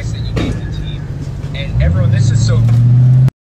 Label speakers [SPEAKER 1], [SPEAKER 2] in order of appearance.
[SPEAKER 1] advice that you gave the team, and everyone, this is so